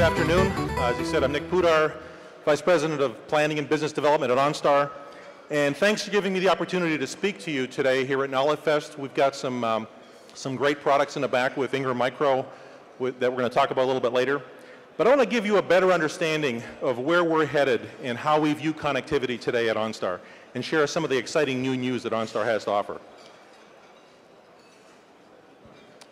Good afternoon. Uh, as you said, I'm Nick Pudar, Vice President of Planning and Business Development at OnStar. And thanks for giving me the opportunity to speak to you today here at Knowledge Fest. We've got some, um, some great products in the back with Ingram Micro with, that we're going to talk about a little bit later. But I want to give you a better understanding of where we're headed and how we view connectivity today at OnStar and share some of the exciting new news that OnStar has to offer.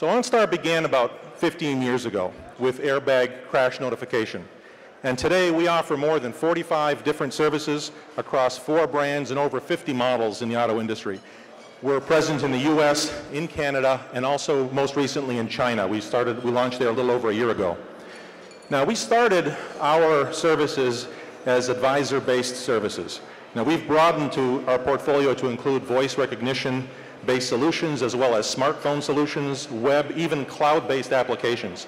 So OnStar began about 15 years ago with airbag crash notification. And today we offer more than 45 different services across four brands and over 50 models in the auto industry. We're present in the US, in Canada, and also most recently in China. We started, we launched there a little over a year ago. Now we started our services as advisor-based services. Now we've broadened to our portfolio to include voice recognition, based solutions as well as smartphone solutions, web, even cloud-based applications.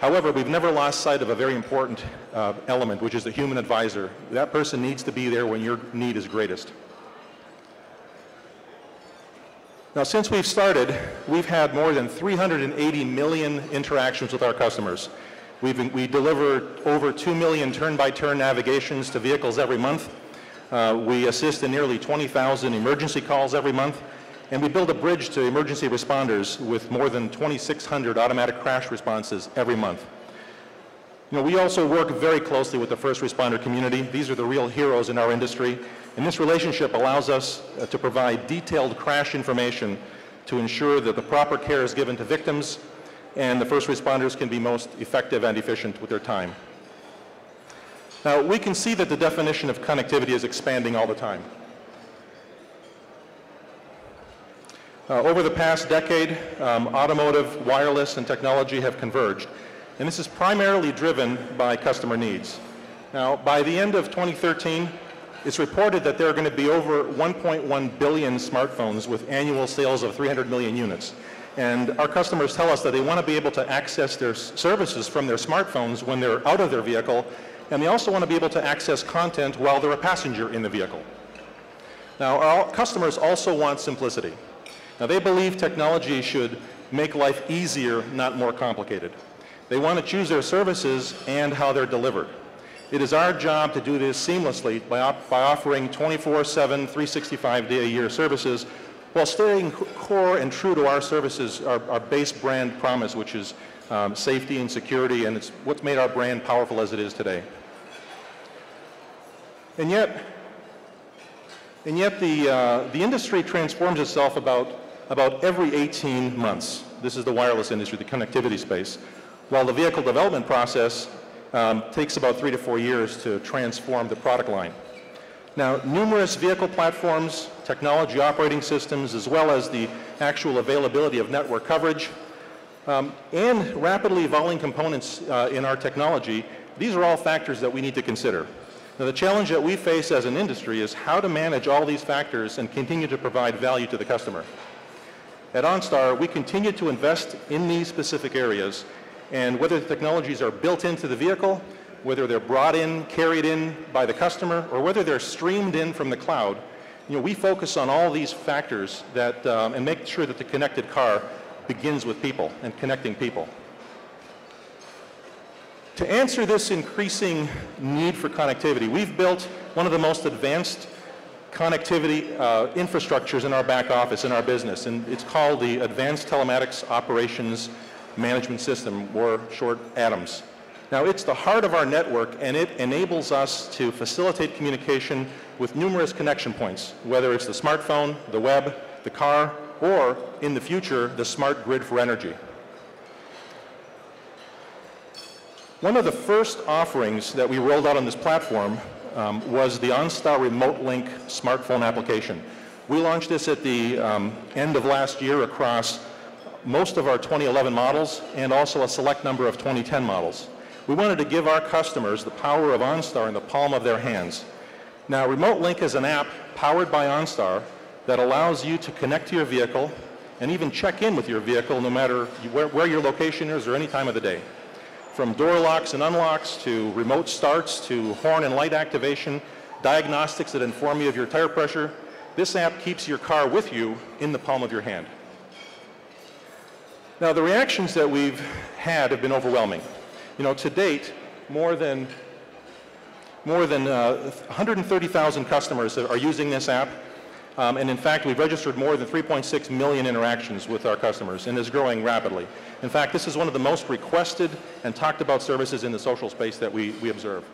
However, we've never lost sight of a very important uh, element, which is the human advisor. That person needs to be there when your need is greatest. Now, since we've started, we've had more than 380 million interactions with our customers. We deliver over 2 million turn-by-turn -turn navigations to vehicles every month. Uh, we assist in nearly 20,000 emergency calls every month. And we build a bridge to emergency responders with more than 2,600 automatic crash responses every month. You know, we also work very closely with the first responder community. These are the real heroes in our industry. And this relationship allows us uh, to provide detailed crash information to ensure that the proper care is given to victims and the first responders can be most effective and efficient with their time. Now, we can see that the definition of connectivity is expanding all the time. Over the past decade, um, automotive, wireless, and technology have converged. And this is primarily driven by customer needs. Now, by the end of 2013, it's reported that there are going to be over 1.1 billion smartphones with annual sales of 300 million units. And our customers tell us that they want to be able to access their services from their smartphones when they're out of their vehicle, and they also want to be able to access content while they're a passenger in the vehicle. Now, our customers also want simplicity. Now they believe technology should make life easier, not more complicated. They want to choose their services and how they're delivered. It is our job to do this seamlessly by, op by offering 24-7, 365-day-a-year services while staying core and true to our services, our, our base brand promise, which is um, safety and security, and it's what's made our brand powerful as it is today. And yet, and yet the, uh, the industry transforms itself about about every 18 months. This is the wireless industry, the connectivity space. While the vehicle development process um, takes about three to four years to transform the product line. Now, numerous vehicle platforms, technology operating systems, as well as the actual availability of network coverage, um, and rapidly evolving components uh, in our technology, these are all factors that we need to consider. Now, the challenge that we face as an industry is how to manage all these factors and continue to provide value to the customer. At OnStar, we continue to invest in these specific areas, and whether the technologies are built into the vehicle, whether they're brought in, carried in by the customer, or whether they're streamed in from the cloud, you know, we focus on all these factors that, um, and make sure that the connected car begins with people and connecting people. To answer this increasing need for connectivity, we've built one of the most advanced connectivity uh, infrastructures in our back office, in our business, and it's called the Advanced Telematics Operations Management System, or short ATOMS. Now, it's the heart of our network, and it enables us to facilitate communication with numerous connection points, whether it's the smartphone, the web, the car, or, in the future, the smart grid for energy. One of the first offerings that we rolled out on this platform um, was the OnStar Remote Link smartphone application. We launched this at the um, end of last year across most of our 2011 models and also a select number of 2010 models. We wanted to give our customers the power of OnStar in the palm of their hands. Now, Remote Link is an app powered by OnStar that allows you to connect to your vehicle and even check in with your vehicle no matter where, where your location is or any time of the day from door locks and unlocks to remote starts to horn and light activation, diagnostics that inform you of your tire pressure, this app keeps your car with you in the palm of your hand. Now the reactions that we've had have been overwhelming. You know, to date, more than more than uh, 130,000 customers are using this app. Um, and in fact, we've registered more than 3.6 million interactions with our customers and is growing rapidly. In fact, this is one of the most requested and talked about services in the social space that we, we observe.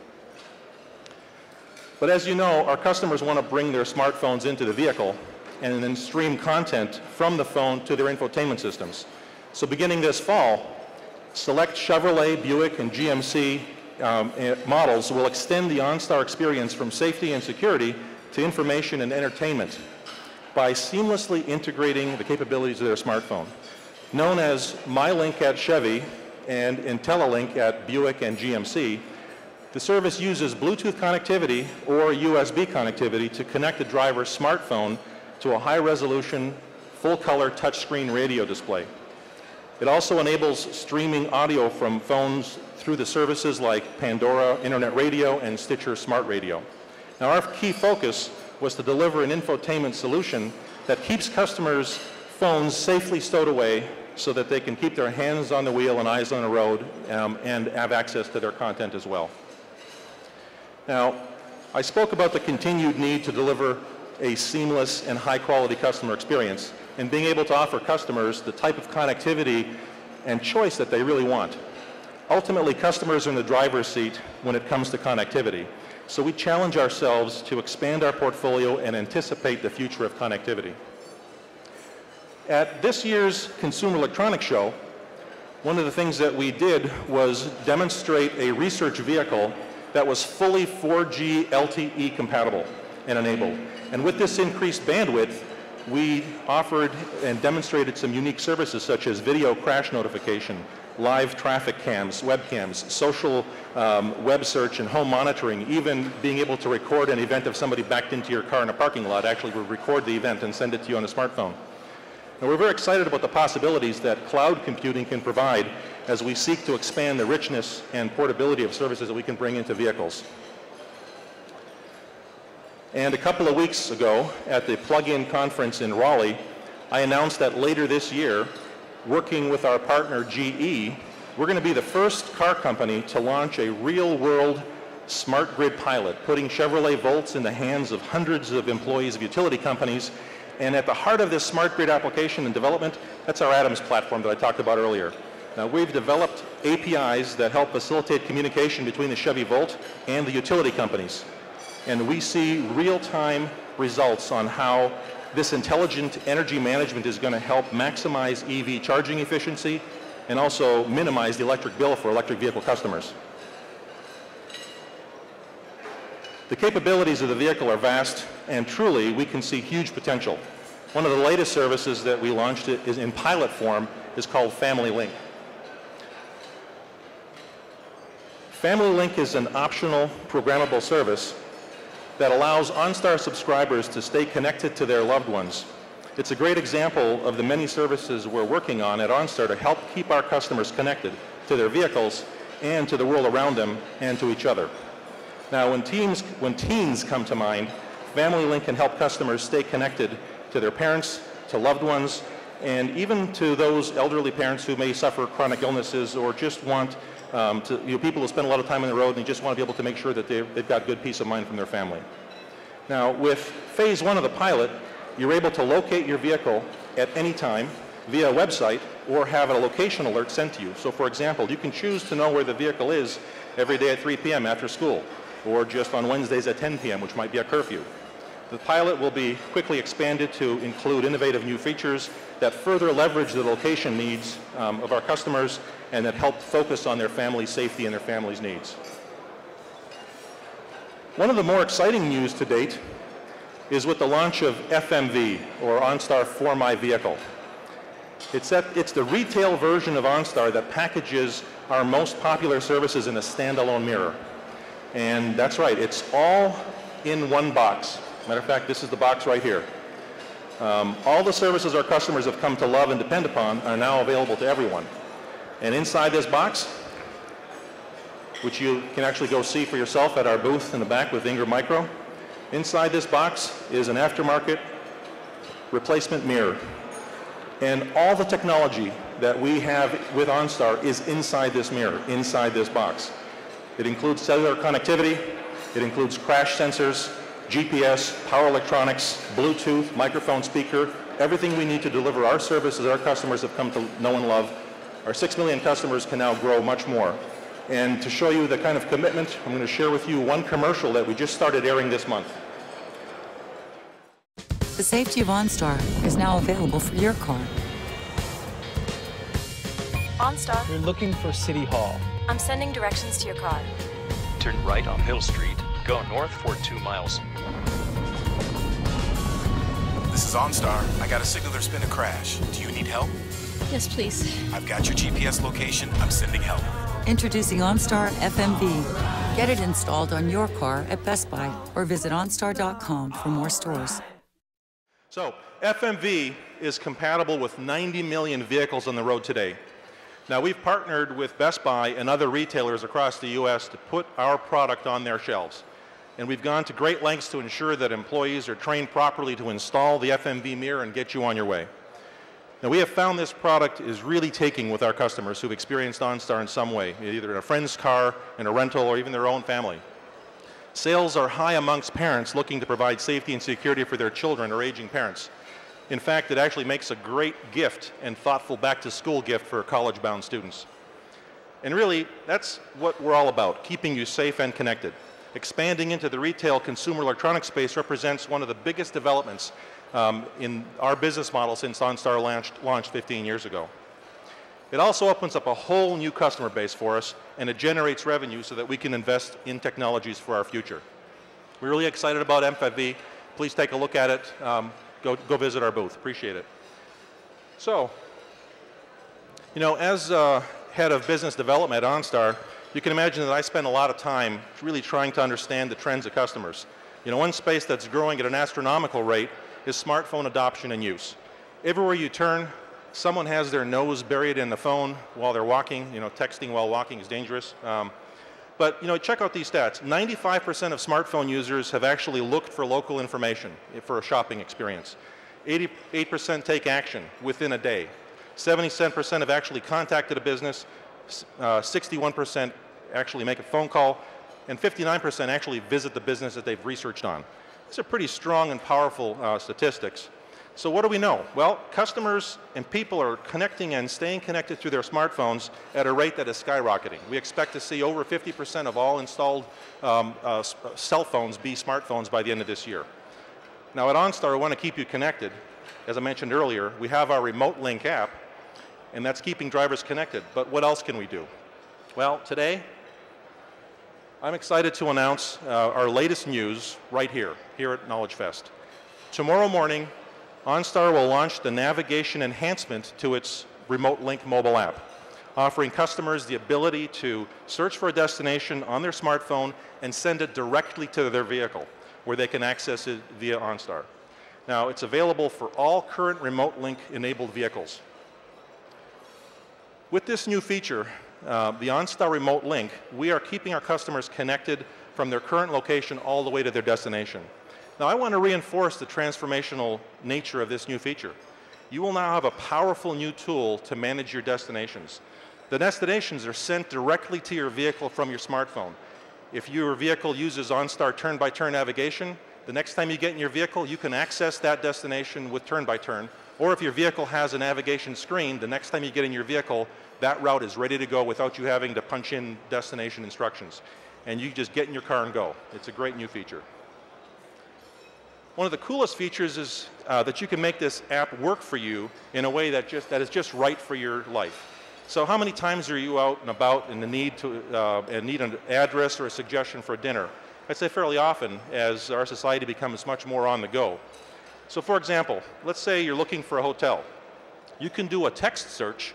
But as you know, our customers want to bring their smartphones into the vehicle and then stream content from the phone to their infotainment systems. So beginning this fall, select Chevrolet, Buick, and GMC um, eh, models will extend the OnStar experience from safety and security to information and entertainment by seamlessly integrating the capabilities of their smartphone. Known as MyLink at Chevy and IntelliLink at Buick and GMC, the service uses Bluetooth connectivity or USB connectivity to connect the driver's smartphone to a high-resolution, full-color touchscreen radio display. It also enables streaming audio from phones through the services like Pandora Internet Radio and Stitcher Smart Radio. Now our key focus was to deliver an infotainment solution that keeps customers' phones safely stowed away so that they can keep their hands on the wheel and eyes on the road um, and have access to their content as well. Now, I spoke about the continued need to deliver a seamless and high quality customer experience and being able to offer customers the type of connectivity and choice that they really want. Ultimately, customers are in the driver's seat when it comes to connectivity. So we challenge ourselves to expand our portfolio and anticipate the future of connectivity. At this year's Consumer Electronics Show, one of the things that we did was demonstrate a research vehicle that was fully 4G LTE compatible and enabled. And with this increased bandwidth, we offered and demonstrated some unique services such as video crash notification, live traffic cams, webcams, social um, web search and home monitoring, even being able to record an event if somebody backed into your car in a parking lot, actually would record the event and send it to you on a smartphone. And we're very excited about the possibilities that cloud computing can provide as we seek to expand the richness and portability of services that we can bring into vehicles. And a couple of weeks ago at the Plug-in conference in Raleigh, I announced that later this year, working with our partner GE, we're going to be the first car company to launch a real-world smart grid pilot, putting Chevrolet Volts in the hands of hundreds of employees of utility companies. And at the heart of this smart grid application and development, that's our ATOMS platform that I talked about earlier. Now, we've developed APIs that help facilitate communication between the Chevy Volt and the utility companies and we see real-time results on how this intelligent energy management is going to help maximize EV charging efficiency and also minimize the electric bill for electric vehicle customers. The capabilities of the vehicle are vast and truly we can see huge potential. One of the latest services that we launched is in pilot form is called Family Link. Family Link is an optional programmable service that allows OnStar subscribers to stay connected to their loved ones. It's a great example of the many services we're working on at OnStar to help keep our customers connected to their vehicles and to the world around them and to each other. Now, when teens, when teens come to mind, Family Link can help customers stay connected to their parents, to loved ones, and even to those elderly parents who may suffer chronic illnesses or just want um, to you know, people who spend a lot of time on the road and they just want to be able to make sure that they've got good peace of mind from their family. Now, with phase one of the pilot, you're able to locate your vehicle at any time via a website or have a location alert sent to you. So for example, you can choose to know where the vehicle is every day at 3 p.m. after school or just on Wednesdays at 10 p.m., which might be a curfew. The pilot will be quickly expanded to include innovative new features that further leverage the location needs um, of our customers and that help focus on their family safety and their family's needs. One of the more exciting news to date is with the launch of FMV, or OnStar For My Vehicle. It's, at, it's the retail version of OnStar that packages our most popular services in a standalone mirror. And that's right, it's all in one box. Matter of fact, this is the box right here. Um, all the services our customers have come to love and depend upon are now available to everyone. And inside this box, which you can actually go see for yourself at our booth in the back with Ingram Micro, inside this box is an aftermarket replacement mirror. And all the technology that we have with OnStar is inside this mirror, inside this box. It includes cellular connectivity, it includes crash sensors, GPS, power electronics, Bluetooth, microphone speaker, everything we need to deliver our services our customers have come to know and love. Our 6 million customers can now grow much more. And to show you the kind of commitment, I'm going to share with you one commercial that we just started airing this month. The safety of OnStar is now available for your car. OnStar. You're looking for City Hall. I'm sending directions to your car. Turn right on Hill Street. Go north for two miles. This is OnStar. I got a signal there's been a crash. Do you need help? Yes, please. I've got your GPS location. I'm sending help. Introducing OnStar FMV. Get it installed on your car at Best Buy or visit OnStar.com for more stores. So, FMV is compatible with 90 million vehicles on the road today. Now, we've partnered with Best Buy and other retailers across the U.S. to put our product on their shelves. And we've gone to great lengths to ensure that employees are trained properly to install the FMV mirror and get you on your way. Now, we have found this product is really taking with our customers who've experienced OnStar in some way, either in a friend's car, in a rental, or even their own family. Sales are high amongst parents looking to provide safety and security for their children or aging parents. In fact, it actually makes a great gift and thoughtful back to school gift for college bound students. And really, that's what we're all about keeping you safe and connected. Expanding into the retail consumer electronics space represents one of the biggest developments um, in our business model since OnStar launched, launched 15 years ago. It also opens up a whole new customer base for us and it generates revenue so that we can invest in technologies for our future. We're really excited about FMV. Please take a look at it. Um, go, go visit our booth. Appreciate it. So, you know, as uh, head of business development at OnStar, you can imagine that I spend a lot of time really trying to understand the trends of customers. You know, one space that's growing at an astronomical rate is smartphone adoption and use. Everywhere you turn, someone has their nose buried in the phone while they're walking. You know, texting while walking is dangerous. Um, but you know, check out these stats. 95% of smartphone users have actually looked for local information for a shopping experience. 88% take action within a day. 77% have actually contacted a business. 61% uh, actually make a phone call. And 59% actually visit the business that they've researched on. These are pretty strong and powerful uh, statistics. So what do we know? Well, customers and people are connecting and staying connected through their smartphones at a rate that is skyrocketing. We expect to see over 50% of all installed um, uh, uh, cell phones be smartphones by the end of this year. Now at OnStar, we want to keep you connected. As I mentioned earlier, we have our Remote Link app, and that's keeping drivers connected. But what else can we do? Well, today, I'm excited to announce uh, our latest news right here, here at Knowledge Fest. Tomorrow morning, OnStar will launch the navigation enhancement to its Remote Link mobile app, offering customers the ability to search for a destination on their smartphone and send it directly to their vehicle, where they can access it via OnStar. Now, it's available for all current Remote Link enabled vehicles. With this new feature, uh, the OnStar Remote Link, we are keeping our customers connected from their current location all the way to their destination. Now I want to reinforce the transformational nature of this new feature. You will now have a powerful new tool to manage your destinations. The destinations are sent directly to your vehicle from your smartphone. If your vehicle uses OnStar turn-by-turn navigation, the next time you get in your vehicle, you can access that destination with turn-by-turn. Or if your vehicle has a navigation screen, the next time you get in your vehicle, that route is ready to go without you having to punch in destination instructions. And you just get in your car and go. It's a great new feature. One of the coolest features is uh, that you can make this app work for you in a way that, just, that is just right for your life. So how many times are you out and about in the need to uh, and need an address or a suggestion for a dinner? I'd say fairly often as our society becomes much more on the go. So for example, let's say you're looking for a hotel. You can do a text search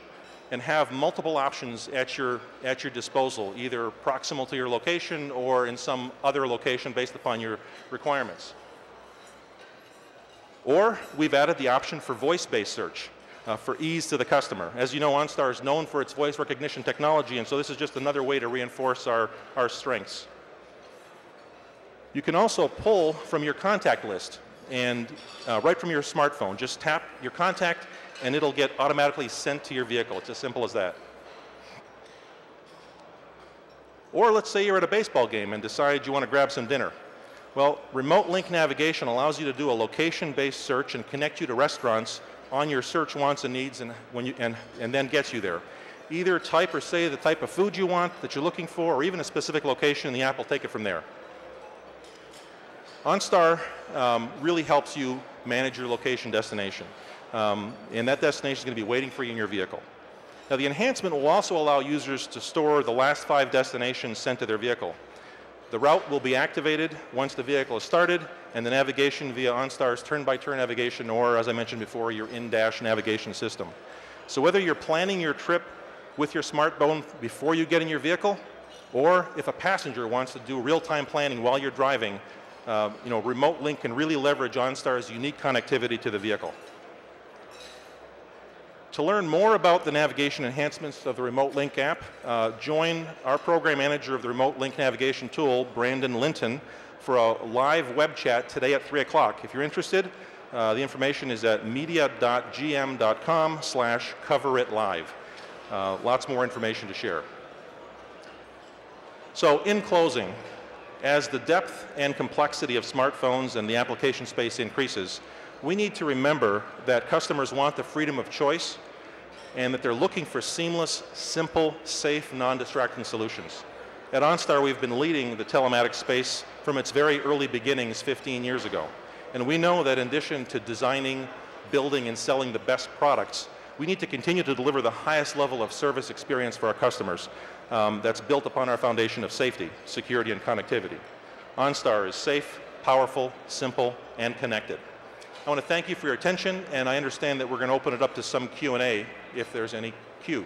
and have multiple options at your, at your disposal, either proximal to your location or in some other location based upon your requirements. Or we've added the option for voice-based search uh, for ease to the customer. As you know, OnStar is known for its voice recognition technology, and so this is just another way to reinforce our, our strengths. You can also pull from your contact list and uh, right from your smartphone. Just tap your contact and it'll get automatically sent to your vehicle. It's as simple as that. Or let's say you're at a baseball game and decide you want to grab some dinner. Well, remote link navigation allows you to do a location-based search and connect you to restaurants on your search wants and needs and, when you, and, and then gets you there. Either type or say the type of food you want that you're looking for or even a specific location and the app will take it from there. OnStar um, really helps you manage your location destination. Um, and that destination is going to be waiting for you in your vehicle. Now, the enhancement will also allow users to store the last five destinations sent to their vehicle. The route will be activated once the vehicle is started, and the navigation via OnStar's turn-by-turn navigation, or as I mentioned before, your in-dash navigation system. So whether you're planning your trip with your smartphone before you get in your vehicle, or if a passenger wants to do real-time planning while you're driving, uh, you know, Remote Link can really leverage OnStar's unique connectivity to the vehicle. To learn more about the navigation enhancements of the Remote Link app, uh, join our program manager of the Remote Link navigation tool, Brandon Linton, for a live web chat today at 3 o'clock. If you're interested, uh, the information is at media.gm.com slash cover it live. Uh, lots more information to share. So in closing, as the depth and complexity of smartphones and the application space increases, we need to remember that customers want the freedom of choice and that they're looking for seamless, simple, safe, non-distracting solutions. At OnStar, we've been leading the telematics space from its very early beginnings 15 years ago. And we know that in addition to designing, building, and selling the best products, we need to continue to deliver the highest level of service experience for our customers um, that's built upon our foundation of safety, security, and connectivity. OnStar is safe, powerful, simple, and connected. I want to thank you for your attention, and I understand that we're going to open it up to some Q&A if there's any Q.